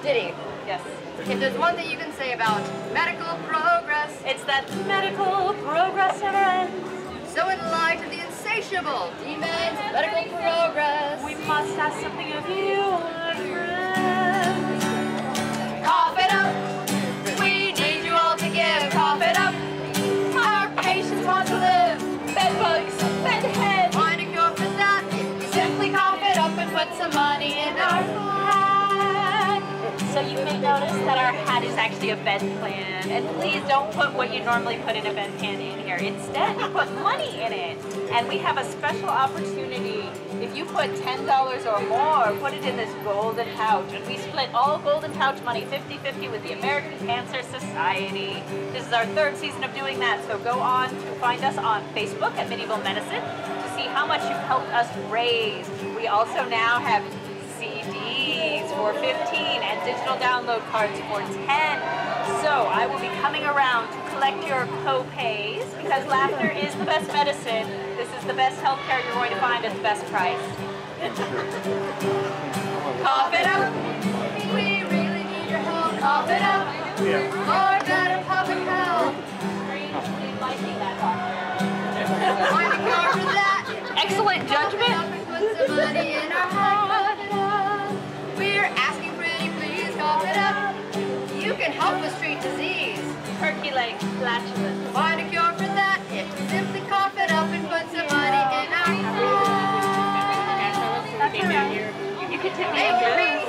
last ditty. Yes. If there's one thing you can say about medical progress, It's that medical progress never ends. so in light of the insatiable demands medical progress, We must ask something of you, So you may notice that our hat is actually a bed plan. And please don't put what you normally put in a bed plan in here. Instead, put money in it. And we have a special opportunity. If you put $10 or more, put it in this golden pouch. And we split all golden pouch money 50-50 with the American Cancer Society. This is our third season of doing that. So go on to find us on Facebook at Medieval Medicine to see how much you've helped us raise. We also now have digital download cards for 10. So I will be coming around to collect your co-pays because laughter is the best medicine. This is the best healthcare you're going to find at the best price. Cough it up. We really need your help. Cough it up. For better public health. Cure for that. Excellent judgment. help us treat disease. Percolate flatulence. Find a cure for that if we simply cough it up and put some money in our mouth. That's all right. You can take me